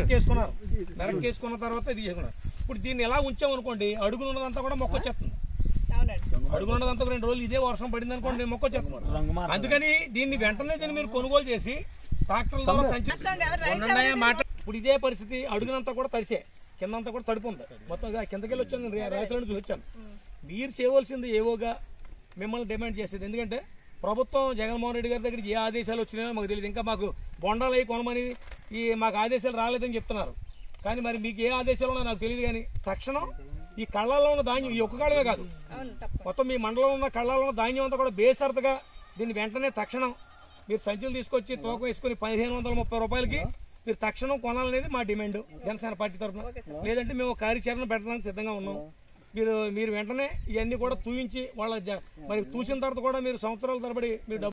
వెనక్కి వేసుకున్నారు వెనక్కి వేసుకున్న తర్వాత ఇది చేసుకున్నారు. ఇప్పుడు దీన్ని ఎలా ఉంచామనుకోండి అడుగులు ఉన్నదంతా కూడా మొక్క వచ్చేస్తుంది. అవునండి. అడుగులు ఉన్నదంతా రెండు రోజులు ఇదే వర్షం పడింది అనుకోండి మొక్క వచ్చేస్తుంది. అందుకని దీన్ని వెంటనే దీన్ని మీరు కొనుగోలు చేసి ట్రాక్టర్ల ద్వారా మాట? ఇప్పుడు ఇదే పరిస్థితి అడుగునంతా కూడా తడిసే. కిందంతా కూడా తడుపు ఉంది. మొత్తం కిందకెళ్ళి వచ్చాను రాయసలో చూసి వచ్చాను. మీరు చేయవలసింది ఏవోగా మిమ్మల్ని డిమాండ్ చేసేది. ఎందుకంటే ప్రభుత్వం జగన్మోహన్ రెడ్డి గారి దగ్గర ఏ ఆదేశాలు వచ్చినాయో మాకు తెలియదు. ఇంకా మాకు బొండాలు అయి కొనమని ఈ మాకు ఆదేశాలు రాలేదని చెప్తున్నారు. కానీ మరి మీకు ఏ ఆదేశాలు ఉన్నాయో నాకు తెలియదు కానీ తక్షణం ఈ కళ్ళల్లో ఉన్న ధాన్యం ఈ ఒక్క కాలమే కాదు. మొత్తం మీ మండలంలో ఉన్న కళ్ళలో ఉన్న ధాన్యం అంతా కూడా బేసరతగా దీన్ని వెంటనే తక్షణం మీరు సంచులు తీసుకొచ్చి తూకం వేసుకుని పదిహేను వందల ముప్పై రూపాయలకి మీరు తక్షణం కొనాలనేది మా డిమాండ్. జనసేన పార్టీ తరఫున. లేదంటే మేము కార్యాచరణ పెట్టడానికి సిద్ధంగా ఉన్నాం. మీరు మీరు వెంటనే ఇవన్నీ కూడా తూయించి వాళ్ళ మరి తూసిన తర్వాత కూడా మీరు సంవత్సరాల తరబడి మీరు